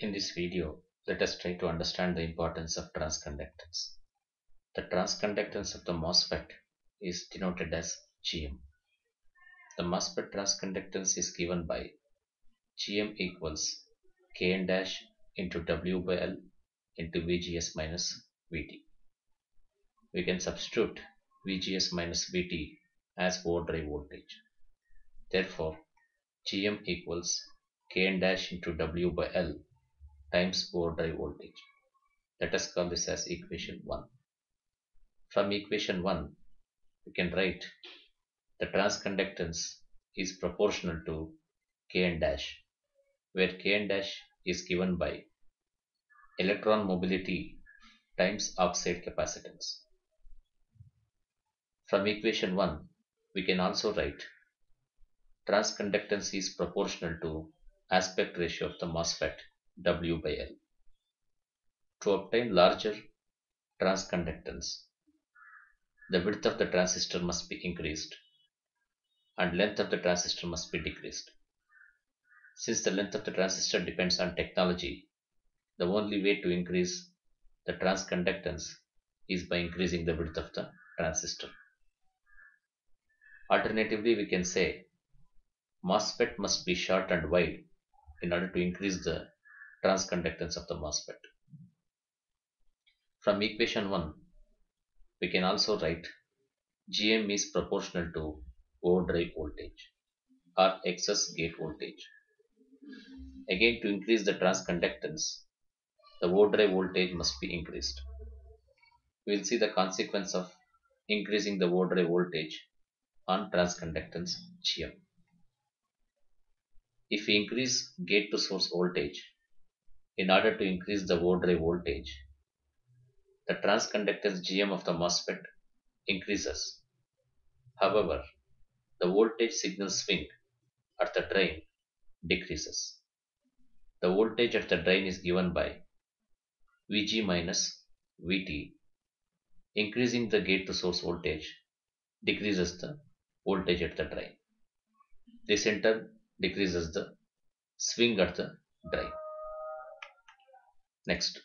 In this video, let us try to understand the importance of transconductance. The transconductance of the MOSFET is denoted as GM. The MOSFET transconductance is given by GM equals Kn dash into W by L into VGS minus VT. We can substitute VGS minus VT as overdrive voltage. Therefore, Gm equals Kn dash into W by L times overdrive voltage. Let us call this as equation 1. From equation 1, we can write the transconductance is proportional to Kn dash, where Kn dash is given by electron mobility times oxide capacitance. From equation 1, we can also write transconductance is proportional to aspect ratio of the MOSFET W by L. To obtain larger transconductance, the width of the transistor must be increased and length of the transistor must be decreased. Since the length of the transistor depends on technology, the only way to increase the transconductance is by increasing the width of the transistor. Alternatively, we can say MOSFET must be short and wide in order to increase the transconductance of the MOSFET. From equation 1, we can also write GM is proportional to overdrive voltage or excess gate voltage. Again, to increase the transconductance, the overdrive voltage must be increased. We will see the consequence of increasing the overdrive voltage on transconductance GM. If we increase gate to source voltage, in order to increase the overdrive voltage, the transconductance GM of the MOSFET increases. However, the voltage signal swing at the drain decreases. The voltage at the drain is given by Vg minus Vt. Increasing the gate to source voltage decreases the voltage at the drain. This in turn decreases the swing at the drain. Next,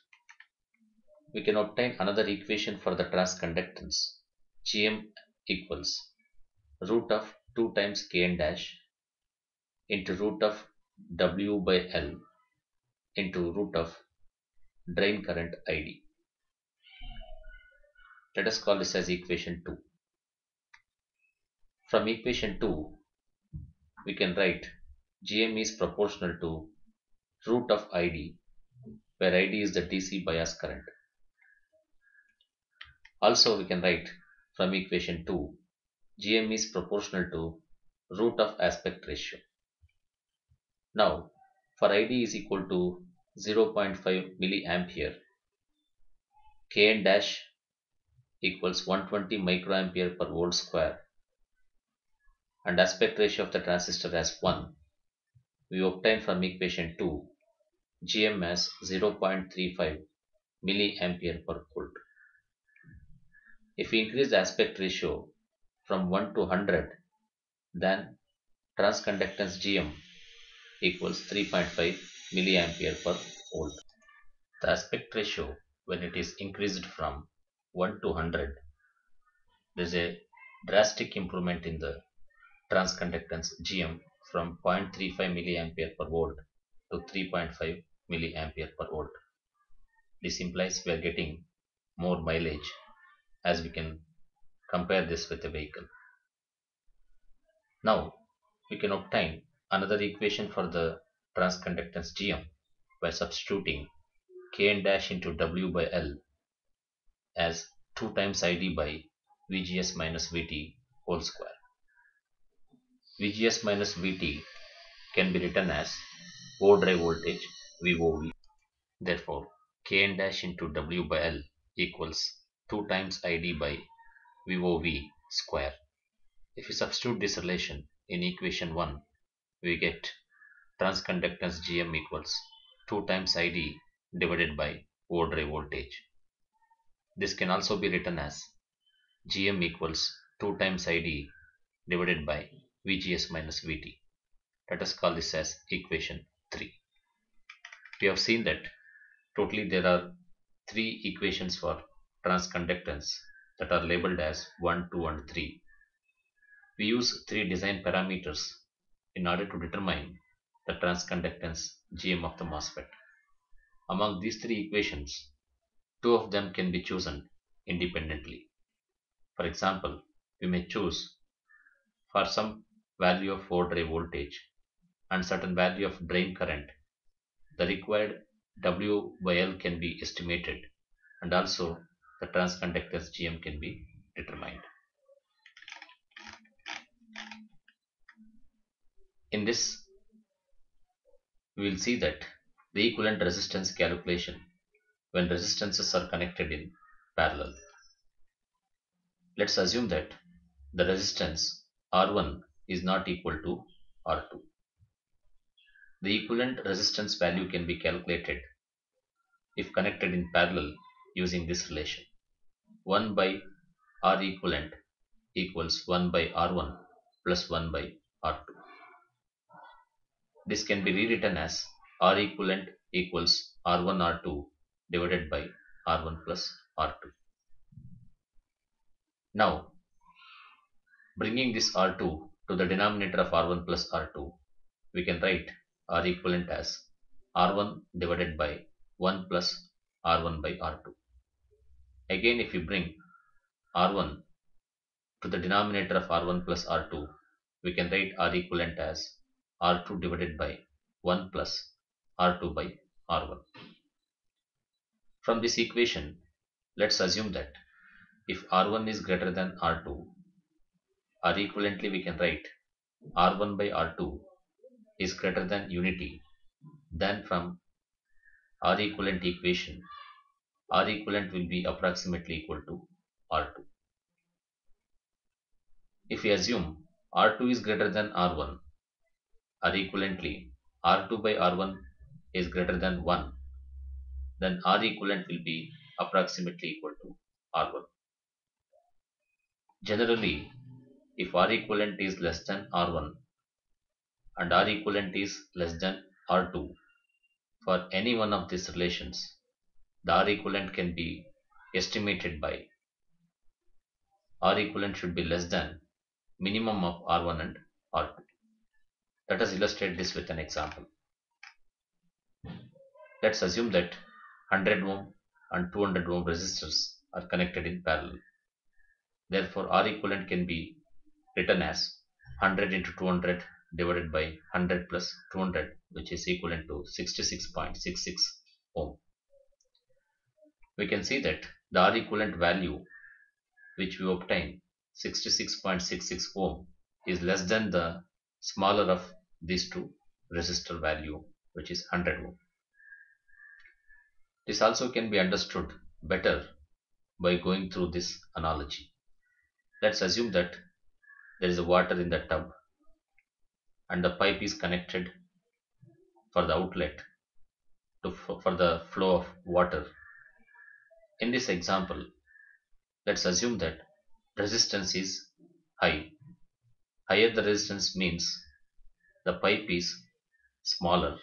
we can obtain another equation for the transconductance. Gm equals root of 2 times Kn dash into root of W by L into root of drain current ID. Let us call this as equation 2. From equation 2, we can write Gm is proportional to root of ID, where ID is the DC bias current. Also, we can write from equation 2, Gm is proportional to root of aspect ratio. Now, for ID is equal to 0.5 milliampere, Kn dash equals 120 microampere per volt square and aspect ratio of the transistor as 1, we obtain from equation 2 Gm as 0.35 milliampere per volt. If we increase the aspect ratio from 1 to 100, then transconductance Gm equals 3.5 milliampere per volt. The aspect ratio when it is increased from 1 to 100, there is a drastic improvement in the transconductance Gm from 0.35 milliampere per volt to 3.5 milliampere per volt. This implies we are getting more mileage as we can compare this with a vehicle. Now we can obtain another equation for the transconductance Gm by substituting Kn dash into W by L as 2 times ID by VGS minus VT whole square. VGS minus VT can be written as overdrive voltage VOV. Therefore, Kn dash into W by L equals 2 times ID by VOV square. If we substitute this relation in equation 1, we get transconductance Gm equals 2 times ID divided by overdrive voltage. This can also be written as Gm equals 2 times ID divided by VGS minus VT. Let us call this as equation 3. We have seen that totally there are three equations for transconductance that are labeled as 1, 2 and 3. We use three design parameters in order to determine the transconductance GM of the MOSFET. Among these three equations, two of them can be chosen independently. For example, we may choose for some value of overdrive voltage and certain value of drain current, the required W by L can be estimated and also the transconductance GM can be determined. In this, we will see that the equivalent resistance calculation when resistances are connected in parallel. Let's assume that the resistance R1 is not equal to R2. The equivalent resistance value can be calculated if connected in parallel using this relation. 1 by R equivalent equals 1 by R1 plus 1 by R2. This can be rewritten as R equivalent equals R1 R2 divided by R1 plus R2. Now, bringing this R2 to the denominator of R1 plus R2, we can write R equivalent as R1 divided by 1 plus R1 by R2. Again, if we bring R1 to the denominator of R1 plus R2, we can write R equivalent as R2 divided by 1 plus R2 by R1. From this equation, let's assume that if R1 is greater than R2, or equivalently we can write R1 by R2 is greater than unity then from R equivalent equation R equivalent will be approximately equal to R2. If we assume R2 is greater than R1 or equivalently R2 by R1 is greater than 1 then R equivalent will be approximately equal to R1. Generally if R equivalent is less than R1 and R equivalent is less than R2 for any one of these relations the R equivalent can be estimated by R equivalent should be less than minimum of R1 and R2. Let us illustrate this with an example. Let's assume that 100 ohm and 200 ohm resistors are connected in parallel. Therefore, R equivalent can be written as 100 into 200 divided by 100 plus 200 which is equivalent to 66.66 ohm. We can see that the R equivalent value which we obtain 66.66 ohm is less than the smaller of these two resistor value which is 100 ohm. This also can be understood better by going through this analogy. Let's assume that there is a water in the tub and the pipe is connected for the outlet to, for the flow of water. In this example, let's assume that resistance is high. Higher the resistance means the pipe is smaller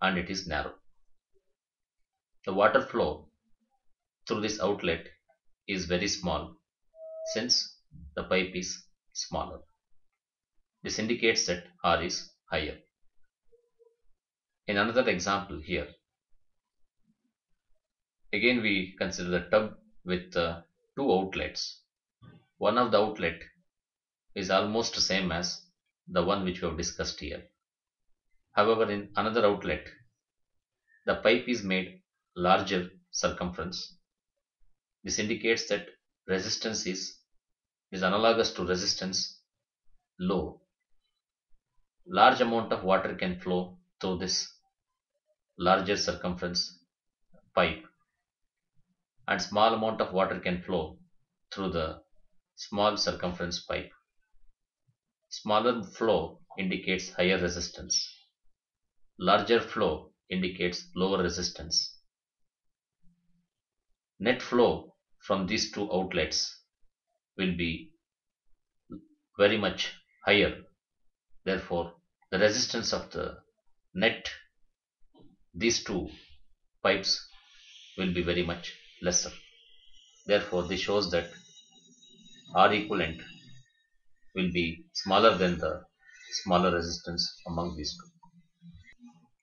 and it is narrow. The water flow through this outlet is very small since the pipe is smaller. This indicates that R is higher. In another example here, again we consider the tub with uh, two outlets. One of the outlet is almost the same as the one which we have discussed here. However, in another outlet, the pipe is made larger circumference. This indicates that resistance is is analogous to resistance low. Large amount of water can flow through this larger circumference pipe and small amount of water can flow through the small circumference pipe. Smaller flow indicates higher resistance. Larger flow indicates lower resistance. Net flow from these two outlets will be very much higher. Therefore, the resistance of the net these two pipes will be very much lesser. Therefore, this shows that R equivalent will be smaller than the smaller resistance among these two.